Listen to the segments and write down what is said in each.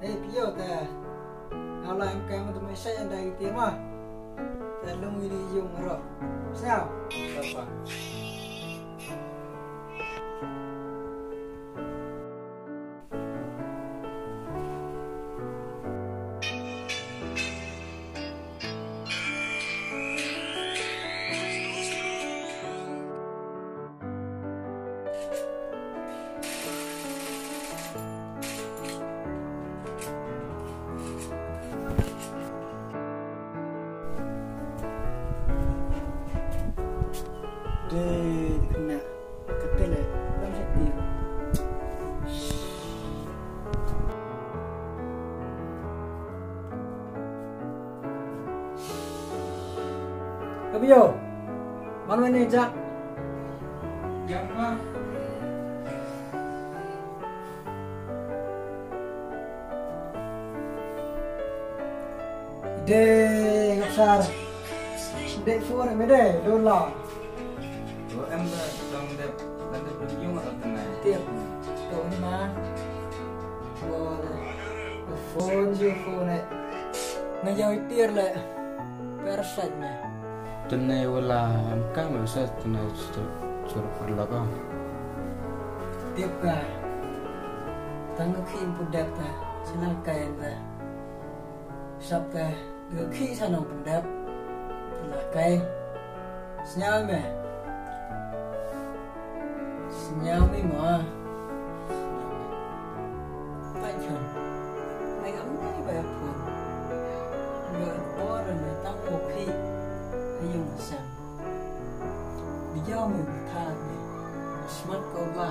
eh pio ta ala em cái sedih Kapio, mana ini jak? Yang mah Deh, besar. Deh, phone này deh, đôn lò. Ủa em đang đẹp đang đẹp được dung ở tầng này cậu đi mà. Đây. Phone, chưa phone này. Ngay giờ tiệt lại. Parasite này. Tầng này wala em cá mà sao tầng này chụp chụp là có Tiếp cả. Tăng cái khi bút đẹp ta. Xin lắng cây ta. Sắp ta. Được khi sao bút đẹp. Là cây. Senyal me nhau mi mà. Tay chân. Mày ngắm ngay bài phun. Rồi bó rồi mày tăng một khi. hay dùng xem. Lý do mình tha này. Smart có ba.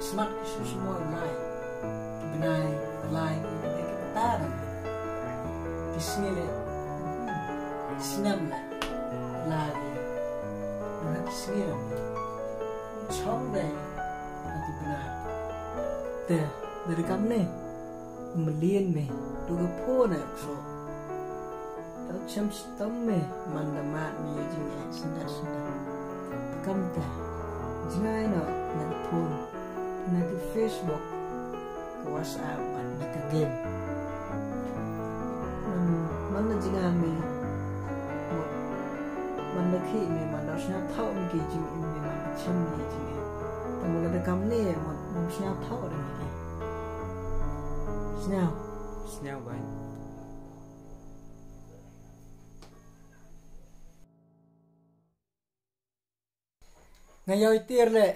Smart cái số số môi lại. Cái bên này, lại cái cái ta này. Cái sini này. Sinam lại. Lagi. Dengan cái sini này. 从来没有变过。但，那个干呢？我们连没都个破呢，不说。到前世到没，忙得嘛，没有经验，现在现在，不干的。今年呢，那个破，那个 Facebook，个 WhatsApp，那个 game。mana jangan me, mana kiri me, mana sana tahu me kijing me, mana da chăm me jing ya. Ta mula da kam ni. Man, man snap thao da me ki. Snap. Snell vậy Ngayon le.